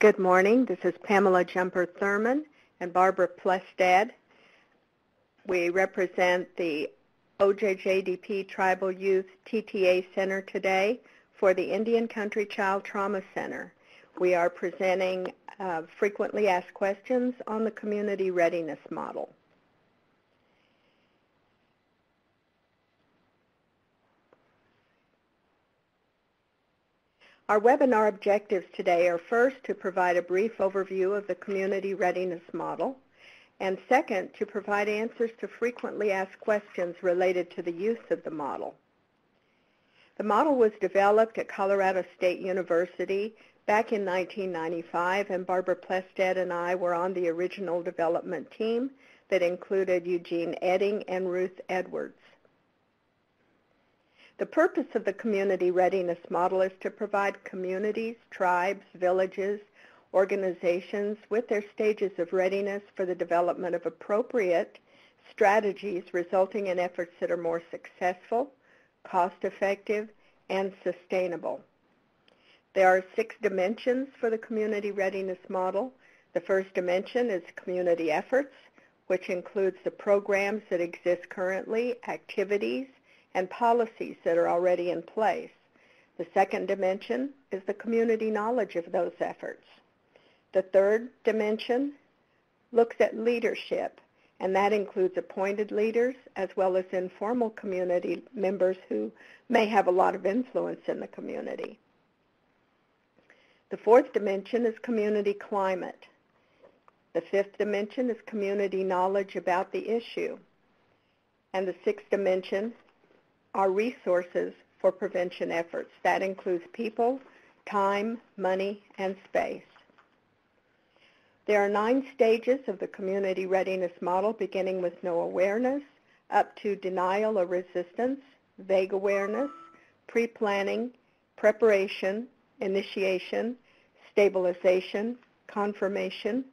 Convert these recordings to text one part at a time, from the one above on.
Good morning. This is Pamela Jumper Thurman and Barbara Plested. We represent the OJJDP Tribal Youth TTA Center today for the Indian Country Child Trauma Center. We are presenting uh, frequently asked questions on the community readiness model. Our webinar objectives today are first to provide a brief overview of the community readiness model, and second, to provide answers to frequently asked questions related to the use of the model. The model was developed at Colorado State University back in 1995, and Barbara Plested and I were on the original development team that included Eugene Oetting and Ruth Edwards. The purpose of the community readiness model is to provide communities, tribes, villages, organizations with their stages of readiness for the development of appropriate strategies resulting in efforts that are more successful, cost-effective, and sustainable. There are six dimensions for the community readiness model. The first dimension is community efforts, which includes the programs that exist currently, activities, and policies that are already in place. The second dimension is the community knowledge of those efforts. The third dimension looks at leadership, and that includes appointed leaders as well as informal community members who may have a lot of influence in the community. The fourth dimension is community climate. The fifth dimension is community knowledge about the issue. And the sixth dimension are resources for prevention efforts. That includes people, time, money, and space. There are nine stages of the community readiness model, beginning with no awareness, up to denial or resistance, vague awareness, pre-planning, preparation, initiation, stabilization, confirmation,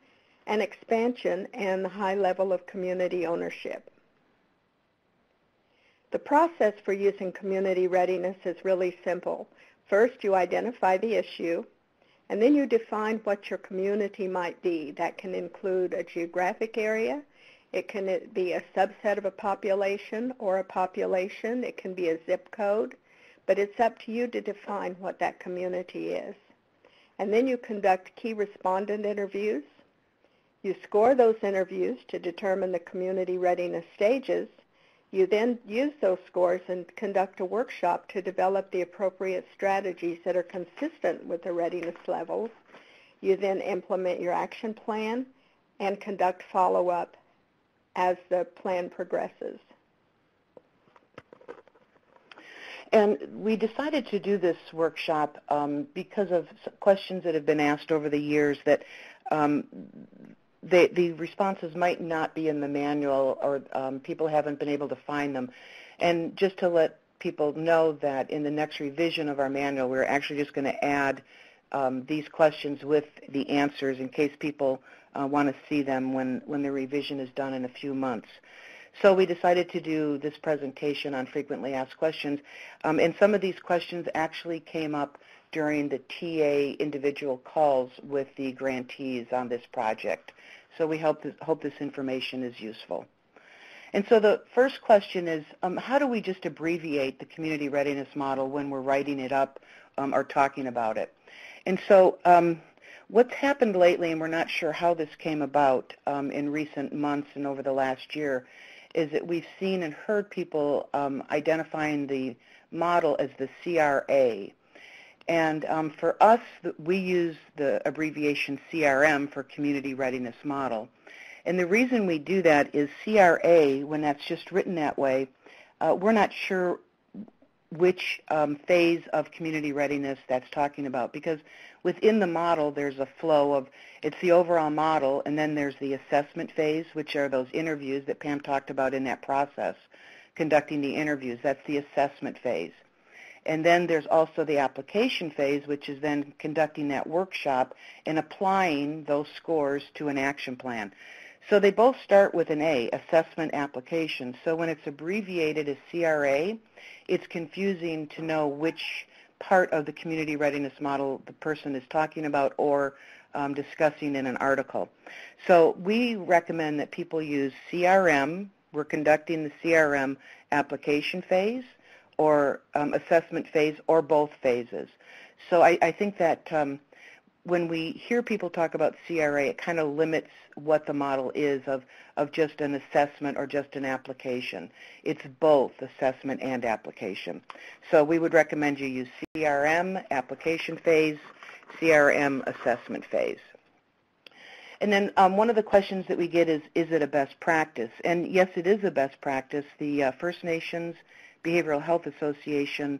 and expansion and the high level of community ownership. The process for using community readiness is really simple. First, you identify the issue, and then you define what your community might be. That can include a geographic area. It can be a subset of a population or a population. It can be a zip code. But it's up to you to define what that community is. And then you conduct key respondent interviews. You score those interviews to determine the community readiness stages, you then use those scores and conduct a workshop to develop the appropriate strategies that are consistent with the readiness levels. You then implement your action plan and conduct follow-up as the plan progresses. And we decided to do this workshop um, because of questions that have been asked over the years that um, the, the responses might not be in the manual or um, people haven't been able to find them. And just to let people know that in the next revision of our manual, we're actually just going to add um, these questions with the answers in case people uh, want to see them when, when the revision is done in a few months. So we decided to do this presentation on frequently asked questions. Um, and some of these questions actually came up during the TA individual calls with the grantees on this project. So we hope this, hope this information is useful. And so the first question is, um, how do we just abbreviate the community readiness model when we're writing it up um, or talking about it? And so um, what's happened lately, and we're not sure how this came about um, in recent months and over the last year, is that we've seen and heard people um, identifying the model as the CRA, and um, for us, we use the abbreviation CRM for Community Readiness Model. And the reason we do that is CRA, when that's just written that way, uh, we're not sure which um, phase of community readiness that's talking about because within the model there's a flow of it's the overall model and then there's the assessment phase which are those interviews that Pam talked about in that process conducting the interviews that's the assessment phase and then there's also the application phase, which is then conducting that workshop and applying those scores to an action plan. So they both start with an A, assessment application. So when it's abbreviated as CRA, it's confusing to know which part of the community readiness model the person is talking about or um, discussing in an article. So we recommend that people use CRM. We're conducting the CRM application phase or um, assessment phase or both phases. So I, I think that um, when we hear people talk about CRA, it kind of limits what the model is of, of just an assessment or just an application. It's both assessment and application. So we would recommend you use CRM, application phase, CRM, assessment phase. And then um, one of the questions that we get is, is it a best practice? And yes, it is a best practice. The uh, First Nations Behavioral Health Association,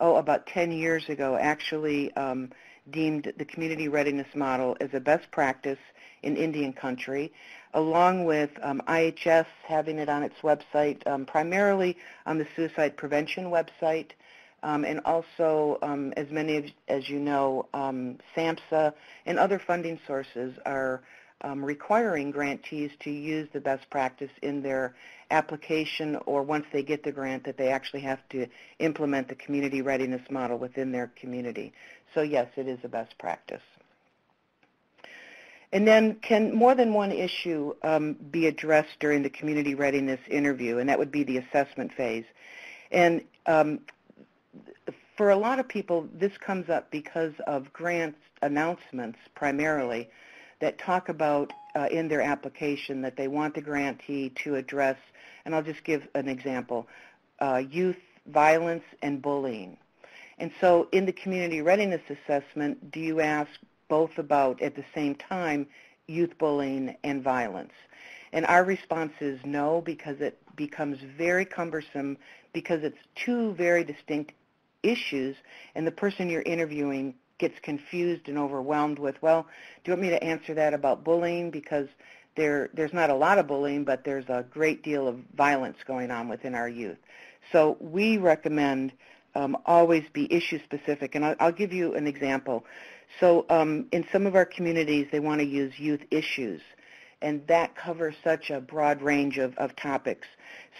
oh, about 10 years ago, actually um, deemed the community readiness model as a best practice in Indian country, along with um, IHS having it on its website, um, primarily on the suicide prevention website, um, and also, um, as many of, as you know, um, SAMHSA and other funding sources are um, requiring grantees to use the best practice in their application or once they get the grant that they actually have to implement the community readiness model within their community. So yes, it is a best practice. And then can more than one issue um, be addressed during the community readiness interview, and that would be the assessment phase. And um, for a lot of people, this comes up because of grant announcements primarily that talk about uh, in their application that they want the grantee to address, and I'll just give an example, uh, youth violence and bullying. And so in the community readiness assessment, do you ask both about, at the same time, youth bullying and violence? And our response is no because it becomes very cumbersome because it's two very distinct issues and the person you're interviewing gets confused and overwhelmed with, well, do you want me to answer that about bullying because there there's not a lot of bullying, but there's a great deal of violence going on within our youth. So we recommend um, always be issue specific. And I'll, I'll, give you an example. So um, in some of our communities, they want to use youth issues. And that covers such a broad range of, of topics.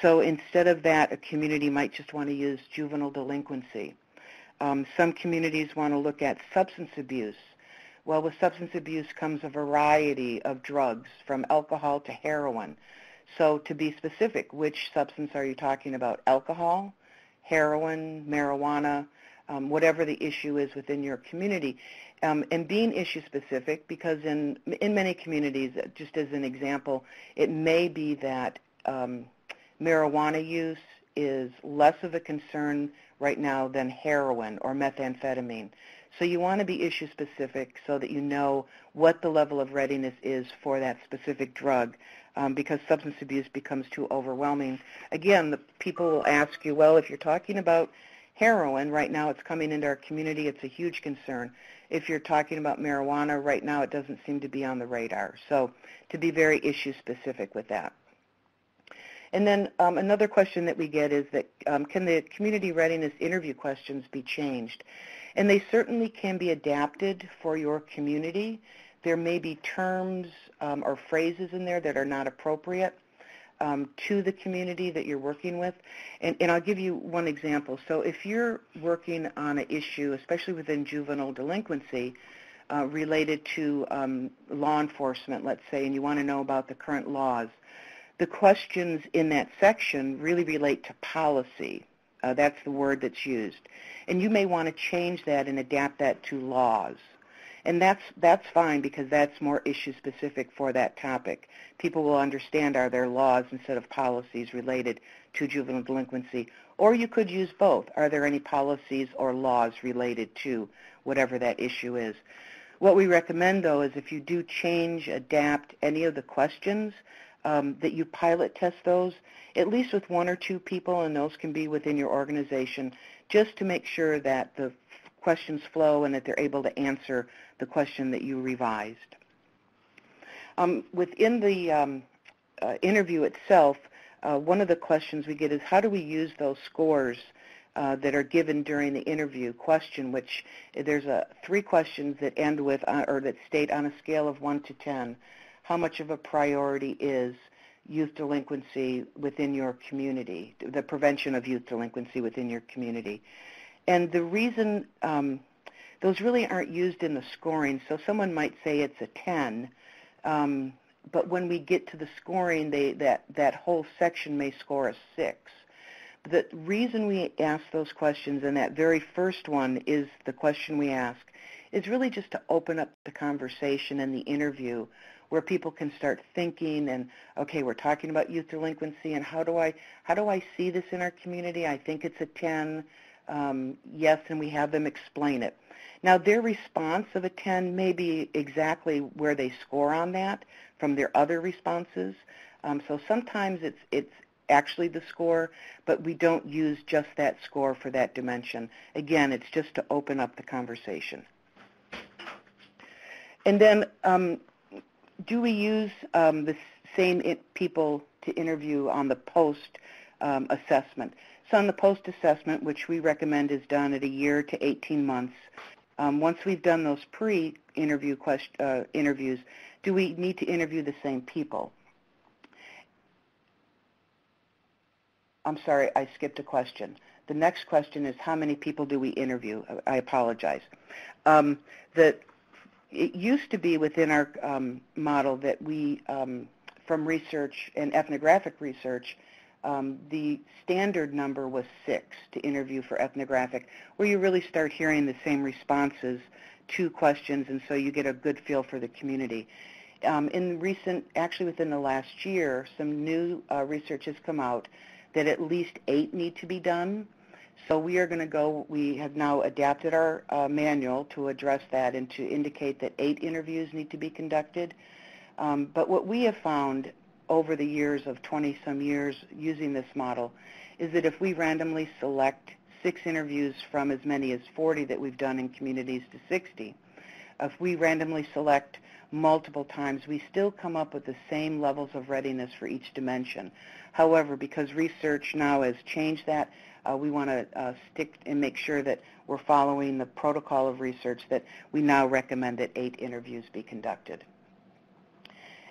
So instead of that, a community might just want to use juvenile delinquency. Um, some communities want to look at substance abuse. Well, with substance abuse comes a variety of drugs, from alcohol to heroin. So to be specific, which substance are you talking about? Alcohol, heroin, marijuana, um, whatever the issue is within your community. Um, and being issue specific because in, in many communities, just as an example, it may be that um, marijuana use is less of a concern right now than heroin or methamphetamine. So you want to be issue specific so that you know what the level of readiness is for that specific drug um, because substance abuse becomes too overwhelming. Again, the people will ask you, well, if you're talking about heroin, right now it's coming into our community, it's a huge concern. If you're talking about marijuana, right now it doesn't seem to be on the radar. So to be very issue specific with that. And then um, another question that we get is that um, can the community readiness interview questions be changed? And they certainly can be adapted for your community. There may be terms um, or phrases in there that are not appropriate um, to the community that you're working with. And, and, I'll give you one example. So if you're working on an issue, especially within juvenile delinquency, uh, related to um, law enforcement, let's say, and you want to know about the current laws, the questions in that section really relate to policy. Uh, that's the word that's used. And you may want to change that and adapt that to laws. And that's, that's fine because that's more issue specific for that topic. People will understand are there laws instead of policies related to juvenile delinquency. Or you could use both. Are there any policies or laws related to whatever that issue is? What we recommend, though, is if you do change, adapt any of the questions, um, that you pilot test those, at least with one or two people, and those can be within your organization, just to make sure that the questions flow and that they're able to answer the question that you revised. Um, within the um, uh, interview itself, uh, one of the questions we get is how do we use those scores uh, that are given during the interview question, which there's a, three questions that end with, uh, or that state on a scale of 1 to 10, how much of a priority is youth delinquency within your community, the prevention of youth delinquency within your community. And the reason um, those really aren't used in the scoring. So someone might say it's a 10, um, but when we get to the scoring, they, that, that whole section may score a 6. The reason we ask those questions, and that very first one is the question we ask, is really just to open up the conversation and the interview where people can start thinking and okay we're talking about youth delinquency and how do I how do I see this in our community I think it's a 10 um, yes and we have them explain it now their response of a 10 may be exactly where they score on that from their other responses um, so sometimes it's it's actually the score, but we don't use just that score for that dimension. Again, it's just to open up the conversation. And then um, do we use um, the same people to interview on the post um, assessment? So on the post assessment, which we recommend is done at a year to 18 months, um, once we've done those pre-interview uh, interviews, do we need to interview the same people? I'm sorry, I skipped a question. The next question is how many people do we interview? I apologize. Um, the, it used to be within our um, model that we, um, from research and ethnographic research, um, the standard number was six to interview for ethnographic, where you really start hearing the same responses to questions, and so you get a good feel for the community. Um, in recent, actually within the last year, some new uh, research has come out that at least eight need to be done. So we are going to go, we have now adapted our uh, manual to address that and to indicate that eight interviews need to be conducted. Um, but what we have found over the years of 20-some years using this model is that if we randomly select six interviews from as many as 40 that we've done in communities to 60, if we randomly select multiple times, we still come up with the same levels of readiness for each dimension. However, because research now has changed that, uh, we want to uh, stick and make sure that we're following the protocol of research that we now recommend that eight interviews be conducted.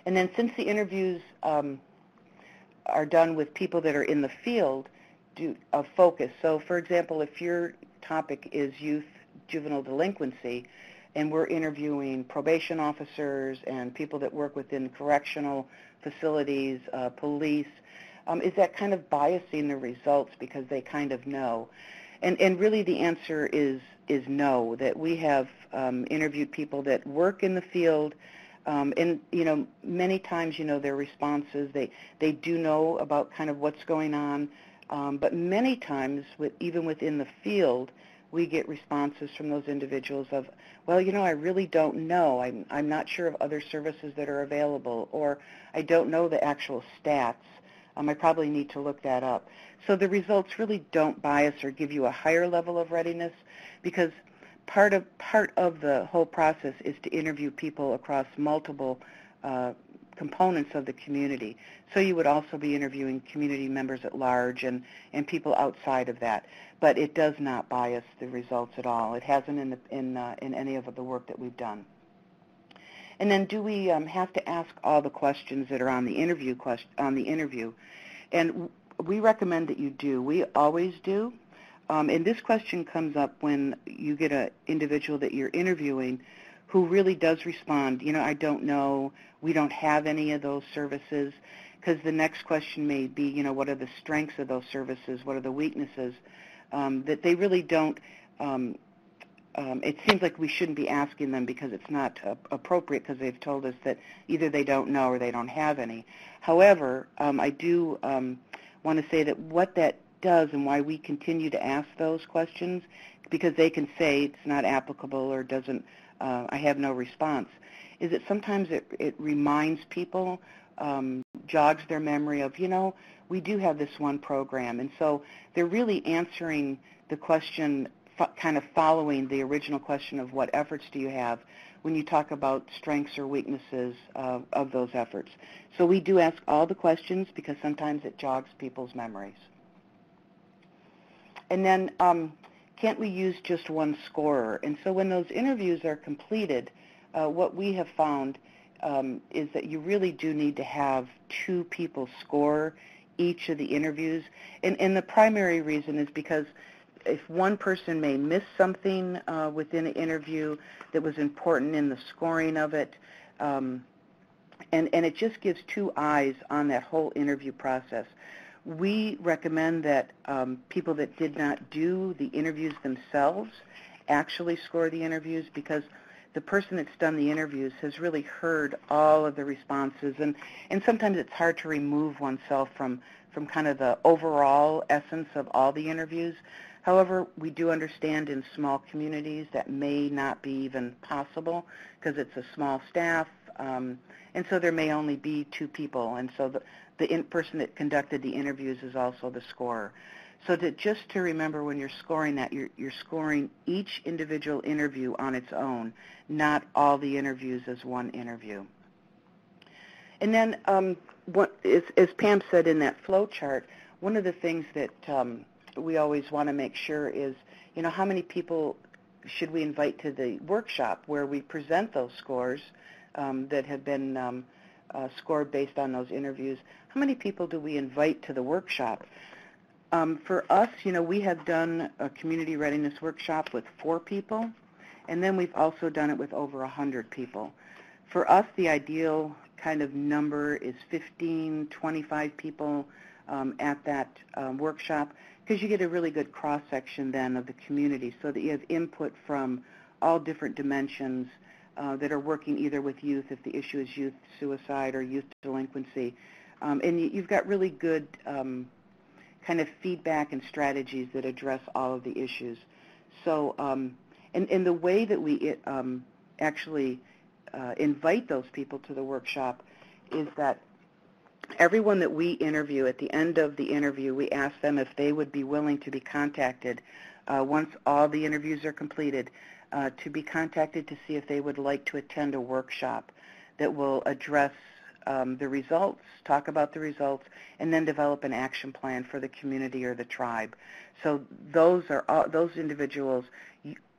And then since the interviews um, are done with people that are in the field do, of focus, so for example, if your topic is youth juvenile delinquency, and we're interviewing probation officers and people that work within correctional facilities, uh, police, um, is that kind of biasing the results because they kind of know? And, and really the answer is, is no, that we have um, interviewed people that work in the field, um, and you know many times you know their responses they they do know about kind of what's going on um, but many times with, even within the field we get responses from those individuals of well you know I really don't know I'm I'm not sure of other services that are available or I don't know the actual stats um, I probably need to look that up. So the results really don't bias or give you a higher level of readiness because part of part of the whole process is to interview people across multiple uh, components of the community. So you would also be interviewing community members at large and, and people outside of that. But it does not bias the results at all. It hasn't in, the, in, uh, in any of the work that we've done. And then do we um, have to ask all the questions that are on the interview question, on the interview? And we recommend that you do. We always do. Um, and this question comes up when you get an individual that you're interviewing who really does respond, you know, I don't know, we don't have any of those services, because the next question may be, you know, what are the strengths of those services, what are the weaknesses, um, that they really don't um, um, it seems like we shouldn't be asking them because it's not uh, appropriate because they've told us that either they don't know or they don't have any. However, um, I do um, want to say that what that does and why we continue to ask those questions because they can say it's not applicable or doesn't, uh, I have no response, is that sometimes it, it reminds people, um, jogs their memory of, you know, we do have this one program. And so they're really answering the question kind of following the original question of what efforts do you have when you talk about strengths or weaknesses of, of those efforts. So we do ask all the questions because sometimes it jogs people's memories. And then um, can't we use just one scorer? And so when those interviews are completed, uh, what we have found um, is that you really do need to have two people score each of the interviews. And, and the primary reason is because if one person may miss something uh, within an interview that was important in the scoring of it, um, and, and it just gives two eyes on that whole interview process. We recommend that um, people that did not do the interviews themselves actually score the interviews because the person that's done the interviews has really heard all of the responses and, and sometimes it's hard to remove oneself from, from kind of the overall essence of all the interviews. However, we do understand in small communities that may not be even possible because it's a small staff, um, and so there may only be two people, and so the, the in person that conducted the interviews is also the scorer. So to, just to remember when you're scoring that, you're, you're scoring each individual interview on its own, not all the interviews as one interview. And then, um, what, as, as Pam said in that flow chart, one of the things that um, we always want to make sure is, you know, how many people should we invite to the workshop where we present those scores um, that have been um, uh, scored based on those interviews? How many people do we invite to the workshop? Um, for us, you know, we have done a community readiness workshop with four people, and then we've also done it with over 100 people. For us, the ideal kind of number is 15, 25 people um, at that um, workshop because you get a really good cross-section then of the community so that you have input from all different dimensions uh, that are working either with youth if the issue is youth suicide or youth delinquency. Um, and you, have got really good um, kind of feedback and strategies that address all of the issues. So, um, and, and the way that we um, actually uh, invite those people to the workshop is that everyone that we interview, at the end of the interview, we ask them if they would be willing to be contacted uh, once all the interviews are completed, uh, to be contacted to see if they would like to attend a workshop that will address um, the results, talk about the results, and then develop an action plan for the community or the tribe. So those are all, those individuals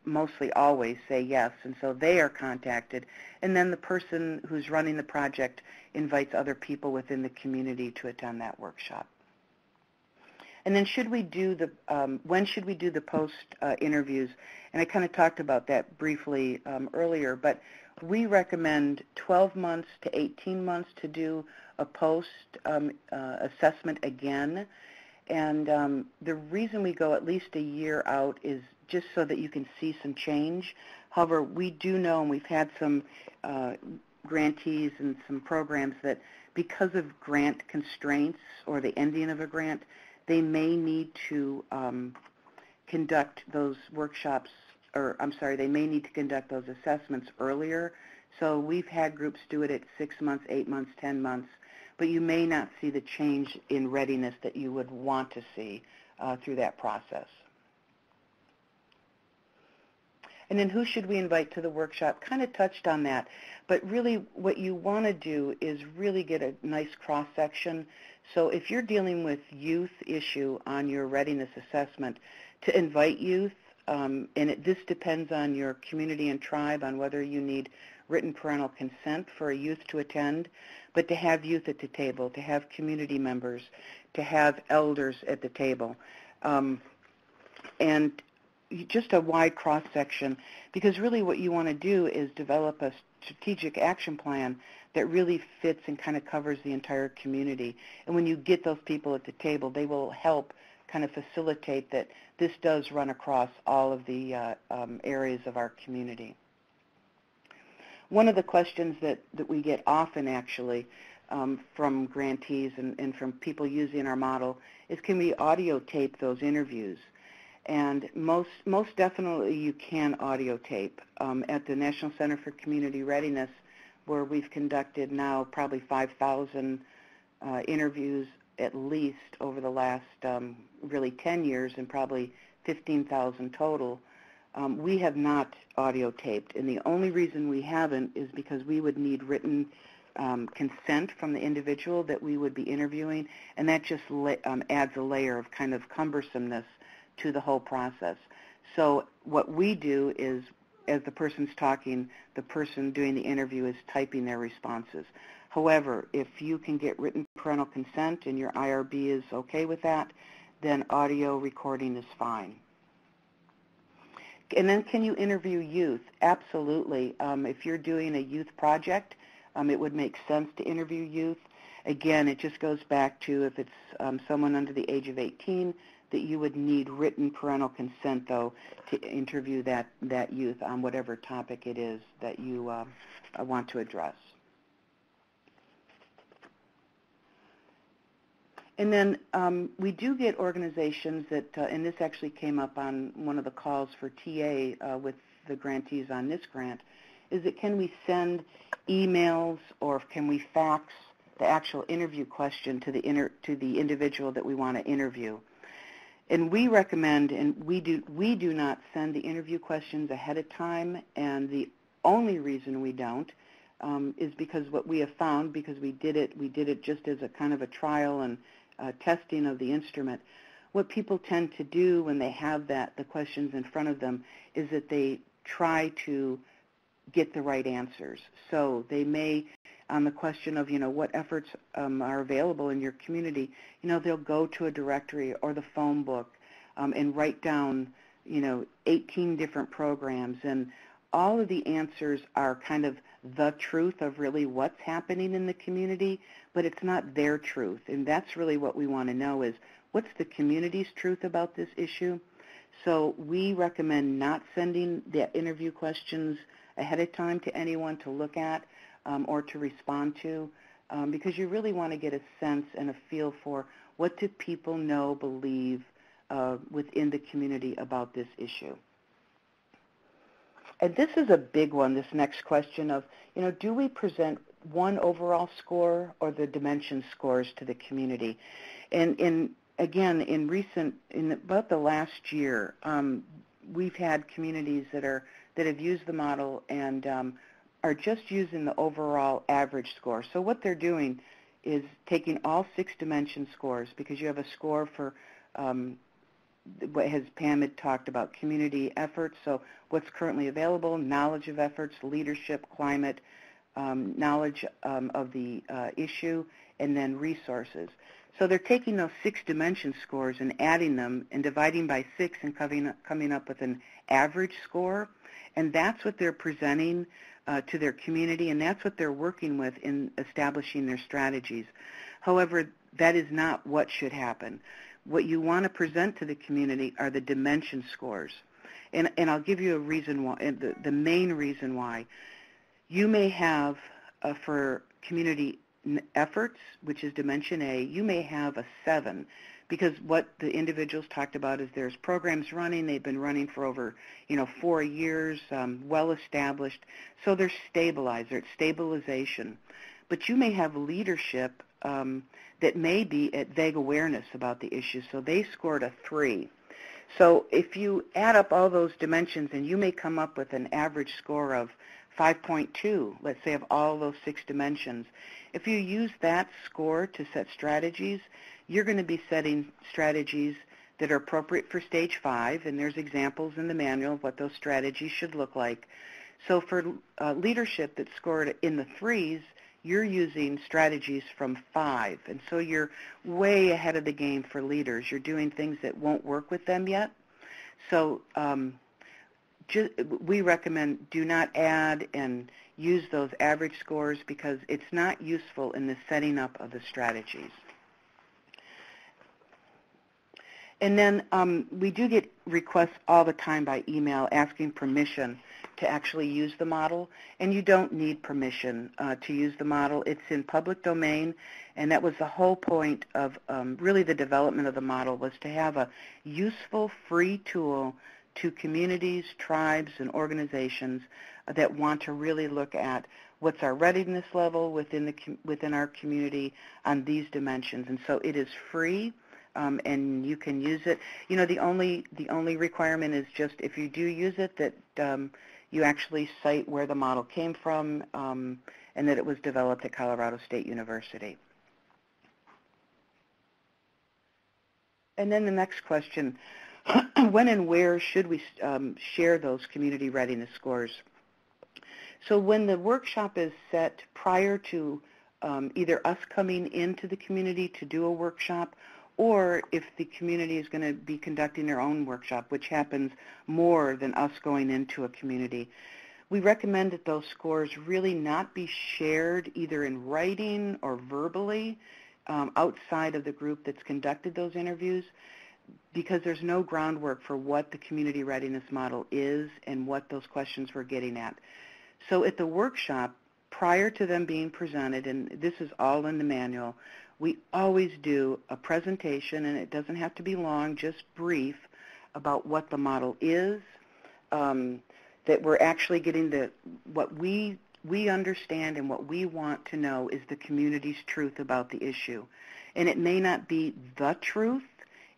mostly always say yes, and so they are contacted. And then the person who's running the project invites other people within the community to attend that workshop. And then should we do the, um, when should we do the post uh, interviews? And I kind of talked about that briefly um, earlier, but we recommend 12 months to 18 months to do a post um, uh, assessment again. And um, the reason we go at least a year out is just so that you can see some change. However, we do know, and we've had some uh, grantees and some programs that because of grant constraints or the ending of a grant, they may need to um, conduct those workshops, or I'm sorry, they may need to conduct those assessments earlier. So we've had groups do it at six months, eight months, 10 months, but you may not see the change in readiness that you would want to see uh, through that process. And then who should we invite to the workshop? Kind of touched on that. But really what you want to do is really get a nice cross-section. So if you're dealing with youth issue on your readiness assessment, to invite youth, um, and it, this depends on your community and tribe on whether you need written parental consent for a youth to attend, but to have youth at the table, to have community members, to have elders at the table. Um, and just a wide cross section because really what you want to do is develop a strategic action plan that really fits and kind of covers the entire community. And when you get those people at the table, they will help kind of facilitate that this does run across all of the uh, um, areas of our community. One of the questions that, that we get often actually um, from grantees and, and from people using our model is can we audio tape those interviews? And most, most definitely you can audio tape. Um, at the National Center for Community Readiness, where we've conducted now probably 5,000 uh, interviews at least over the last um, really 10 years and probably 15,000 total, um, we have not audio taped. And the only reason we haven't is because we would need written um, consent from the individual that we would be interviewing, and that just la- um, adds a layer of kind of cumbersomeness to the whole process. So what we do is, as the person's talking, the person doing the interview is typing their responses. However, if you can get written parental consent and your IRB is okay with that, then audio recording is fine. And then can you interview youth? Absolutely. Um, if you're doing a youth project, um, it would make sense to interview youth. Again, it just goes back to if it's um, someone under the age of 18, that you would need written parental consent, though, to interview that, that youth on whatever topic it is that you uh, want to address. And then um, we do get organizations that, uh, and this actually came up on one of the calls for TA uh, with the grantees on this grant, is that can we send emails or can we fax the actual interview question to the, inter- to the individual that we want to interview? And we recommend, and we do, we do not send the interview questions ahead of time, and the only reason we don't um, is because what we have found, because we did it, we did it just as a kind of a trial and uh, testing of the instrument, what people tend to do when they have that the questions in front of them is that they try to get the right answers. So they may, on the question of you know what efforts um, are available in your community, you know they'll go to a directory or the phone book um, and write down you know 18 different programs and all of the answers are kind of the truth of really what's happening in the community, but it's not their truth. And that's really what we want to know is what's the community's truth about this issue? So we recommend not sending the interview questions ahead of time to anyone to look at um, or to respond to um, because you really want to get a sense and a feel for what do people know, believe uh, within the community about this issue. And this is a big one, this next question of, you know, do we present one overall score or the dimension scores to the community? And in again, in recent, in about the last year, um, we've had communities that are that have used the model and um, are just using the overall average score. So what they're doing is taking all six dimension scores because you have a score for um, what has Pam had talked about, community efforts, so what's currently available, knowledge of efforts, leadership, climate, um, knowledge um, of the uh, issue, and then resources. So they're taking those six dimension scores and adding them and dividing by six and coming up, coming up with an average score. And that's what they're presenting uh, to their community, and that's what they're working with in establishing their strategies. However, that is not what should happen. What you want to present to the community are the dimension scores. And, and I'll give you a reason why, the, the main reason why. You may have, uh, for community efforts, which is dimension A, you may have a 7 because what the individuals talked about is there's programs running. They've been running for over, you know, four years, um, well established. So they're stabilized. They're stabilization. But you may have leadership um, that may be at vague awareness about the issue. So they scored a 3. So if you add up all those dimensions and you may come up with an average score of 5.2, let's say of all those six dimensions, if you use that score to set strategies, you're going to be setting strategies that are appropriate for stage five, and there's examples in the manual of what those strategies should look like. So for uh, leadership that scored in the threes, you're using strategies from five. And so you're way ahead of the game for leaders. You're doing things that won't work with them yet. So um, just, we recommend do not add and use those average scores because it's not useful in the setting up of the strategies. And then um, we do get requests all the time by email asking permission to actually use the model, and you don't need permission uh, to use the model. It's in public domain, and that was the whole point of um, really the development of the model was to have a useful, free tool to communities, tribes, and organizations that want to really look at what's our readiness level within the within our community on these dimensions. And so it is free um, and you can use it. You know, the only the only requirement is just if you do use it that um, you actually cite where the model came from um, and that it was developed at Colorado State University. And then the next question, when and where should we um, share those community readiness scores? So when the workshop is set prior to um, either us coming into the community to do a workshop or if the community is going to be conducting their own workshop, which happens more than us going into a community. We recommend that those scores really not be shared either in writing or verbally um, outside of the group that's conducted those interviews because there's no groundwork for what the community readiness model is and what those questions we're getting at. So at the workshop, prior to them being presented, and this is all in the manual, we always do a presentation, and it doesn't have to be long, just brief, about what the model is, um, that we're actually getting the what we we understand and what we want to know is the community's truth about the issue. And it may not be the truth.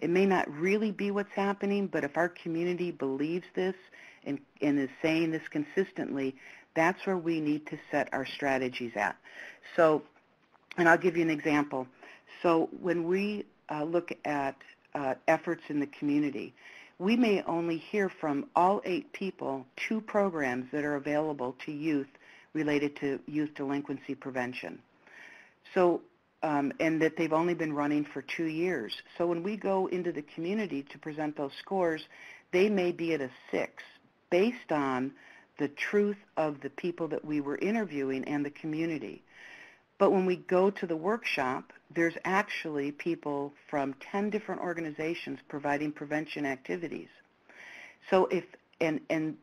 It may not really be what's happening, but if our community believes this and, and is saying this consistently, that's where we need to set our strategies at. So, and I'll give you an example. So when we uh, look at uh, efforts in the community, we may only hear from all eight people two programs that are available to youth related to youth delinquency prevention. So, um, and that they've only been running for two years. So when we go into the community to present those scores, they may be at a six based on the truth of the people that we were interviewing and the community. But when we go to the workshop, there's actually people from 10 different organizations providing prevention activities. So if, and, and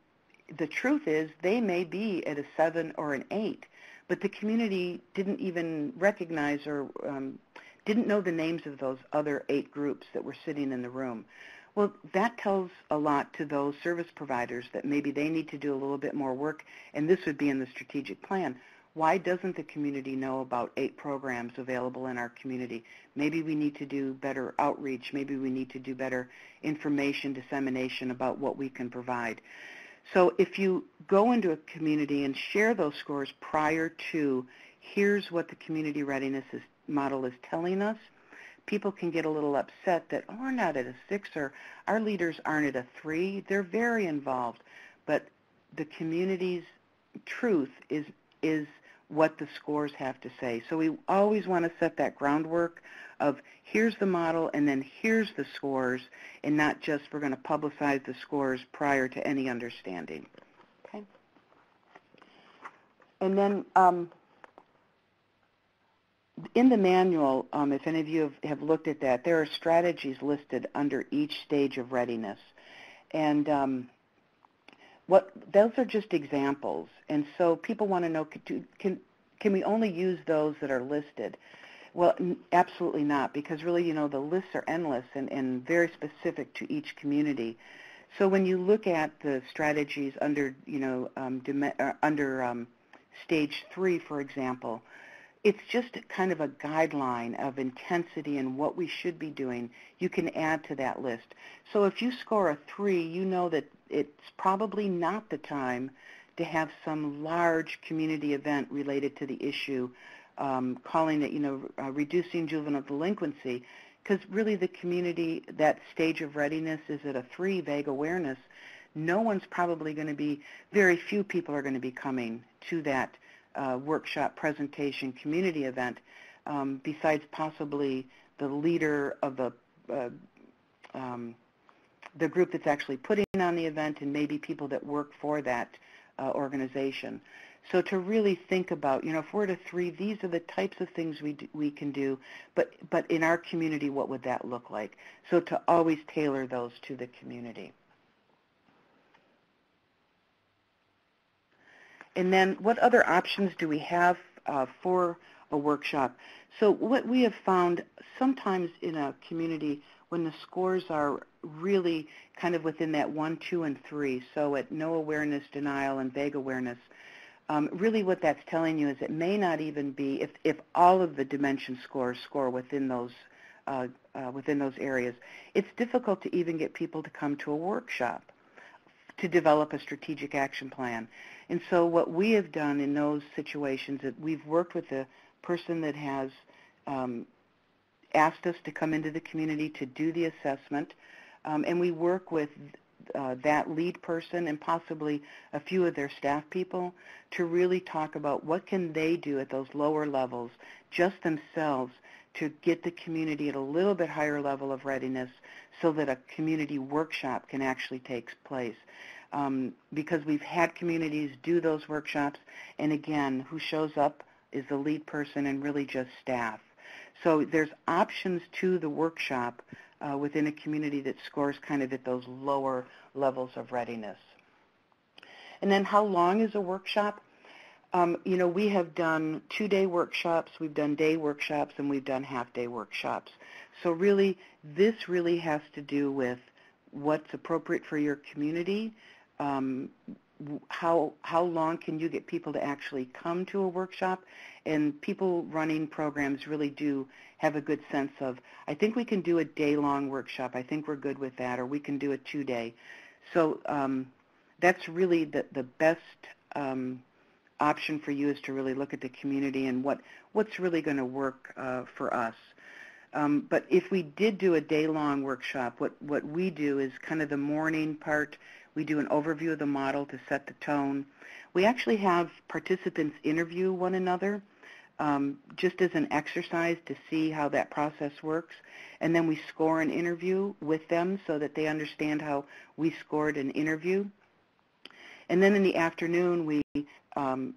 the truth is they may be at a 7 or an 8, but the community didn't even recognize or um, didn't know the names of those other eight groups that were sitting in the room. Well, that tells a lot to those service providers that maybe they need to do a little bit more work, and this would be in the strategic plan. Why doesn't the community know about eight programs available in our community? Maybe we need to do better outreach. Maybe we need to do better information dissemination about what we can provide. So if you go into a community and share those scores prior to here's what the community readiness is, model is telling us, people can get a little upset that, oh, we're not at a six or our leaders aren't at a three. They're very involved. But the community's truth is, is what the scores have to say. So we always want to set that groundwork of here's the model and then here's the scores and not just we're going to publicize the scores prior to any understanding. Okay. And then um, in the manual, um, if any of you have, have, looked at that, there are strategies listed under each stage of readiness. And um, what those are just examples. And so people want to know, can, can, we only use those that are listed? Well, absolutely not, because really, you know, the lists are endless and, and very specific to each community. So when you look at the strategies under, you know, um, uh, under um, stage three, for example, it's just kind of a guideline of intensity and what we should be doing. You can add to that list. So if you score a three, you know that it's probably not the time to have some large community event related to the issue, um, calling it, you know, uh, reducing juvenile delinquency, because really the community, that stage of readiness is at a three, vague awareness. No one's probably going to be, very few people are going to be coming to that uh, workshop presentation community event, um, besides possibly the leader of the uh, um, the group that's actually putting on the event and maybe people that work for that uh, organization. So to really think about, you know, if we're at a three, these are the types of things we do, we can do, but but in our community, what would that look like? So to always tailor those to the community. And then what other options do we have uh, for a workshop? So what we have found sometimes in a community when the scores are really kind of within that one, two, and three, so at no awareness, denial, and vague awareness, um, really what that's telling you is it may not even be, if, if all of the dimension scores score within those, uh, uh, within those areas, it's difficult to even get people to come to a workshop to develop a strategic action plan. And so what we have done in those situations is we've worked with the person that has um, asked us to come into the community to do the assessment, um, and we work with uh, that lead person and possibly a few of their staff people to really talk about what can they do at those lower levels just themselves to get the community at a little bit higher level of readiness so that a community workshop can actually take place. Um, because we've had communities do those workshops, and again, who shows up is the lead person and really just staff. So there's options to the workshop uh, within a community that scores kind of at those lower levels of readiness. And then how long is a workshop? Um, you know, we have done two-day workshops, we've done day workshops, and we've done half-day workshops. So really, this really has to do with what's appropriate for your community, um, how how long can you get people to actually come to a workshop? And people running programs really do have a good sense of i think we can do a day long workshop. I think we're good with that. Or we can do a two day so um, that's really the, the best um, option for you is to really look at the community and what, what's really going to work uh, for us. Um, but if we did do a day-long workshop, what, what we do is kind of the morning part, we do an overview of the model to set the tone. We actually have participants interview one another um, just as an exercise to see how that process works. And then we score an interview with them so that they understand how we scored an interview. And then in the afternoon, we um,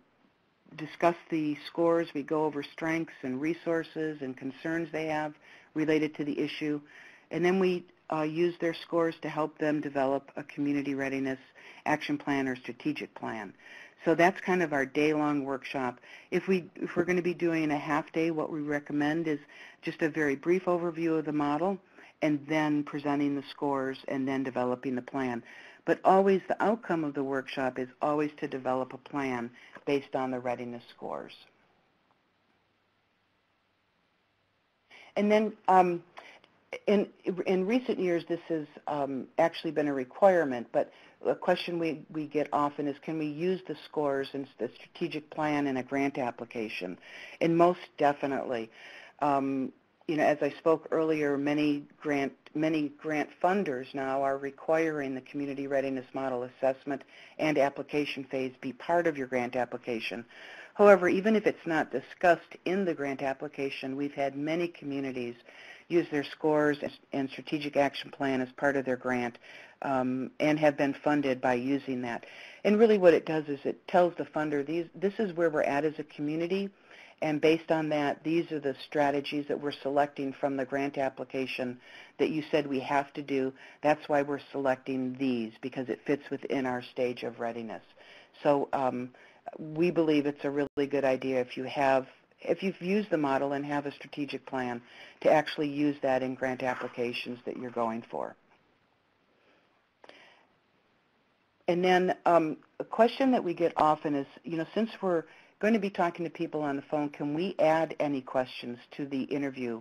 discuss the scores. We go over strengths and resources and concerns they have related to the issue. And then we uh, use their scores to help them develop a community readiness action plan or strategic plan. So that's kind of our day-long workshop. If, we, if we're going to be doing a half day, what we recommend is just a very brief overview of the model and then presenting the scores and then developing the plan. But always the outcome of the workshop is always to develop a plan based on the readiness scores. And then um, in, in recent years, this has um, actually been a requirement, but a question we, we get often is can we use the scores in the strategic plan in a grant application? And most definitely. Um, you know, as I spoke earlier, many grant many grant funders now are requiring the community readiness model assessment and application phase be part of your grant application. However, even if it's not discussed in the grant application, we've had many communities use their scores and strategic action plan as part of their grant um, and have been funded by using that. And really what it does is it tells the funder, these, this is where we're at as a community and based on that, these are the strategies that we're selecting from the grant application that you said we have to do. That's why we're selecting these, because it fits within our stage of readiness. So um, we believe it's a really good idea if you have if you've used the model and have a strategic plan to actually use that in grant applications that you're going for. And then um, a question that we get often is, you know, since we're going to be talking to people on the phone. Can we add any questions to the interview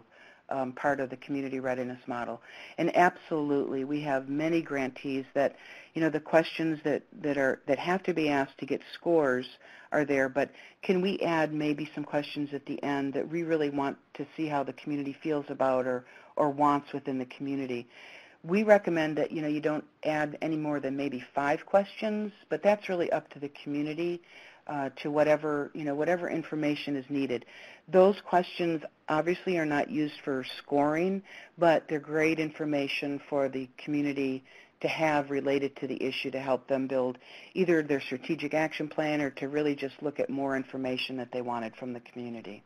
um, part of the community readiness model? And absolutely, we have many grantees that, you know, the questions that, that are that have to be asked to get scores are there, but can we add maybe some questions at the end that we really want to see how the community feels about or, or wants within the community? we recommend that you know you don't add any more than maybe five questions, but that's really up to the community uh, to whatever you know whatever information is needed. Those questions obviously are not used for scoring, but they're great information for the community to have related to the issue to help them build either their strategic action plan or to really just look at more information that they wanted from the community.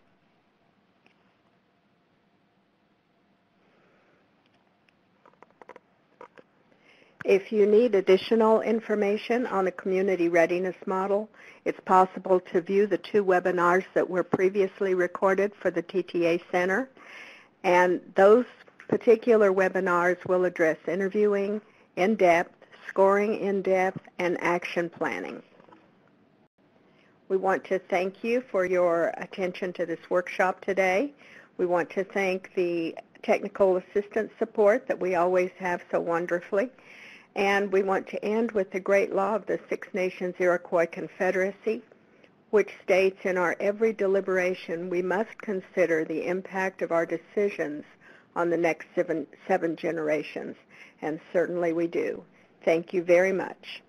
If you need additional information on the community readiness model, it's possible to view the two webinars that were previously recorded for the TTA Center. And those particular webinars will address interviewing in depth, scoring in depth, and action planning. We want to thank you for your attention to this workshop today. We want to thank the technical assistance support that we always have so wonderfully. And we want to end with the great law of the Six Nations Iroquois Confederacy, which states in our every deliberation we must consider the impact of our decisions on the next seven, seven generations. And certainly we do. Thank you very much.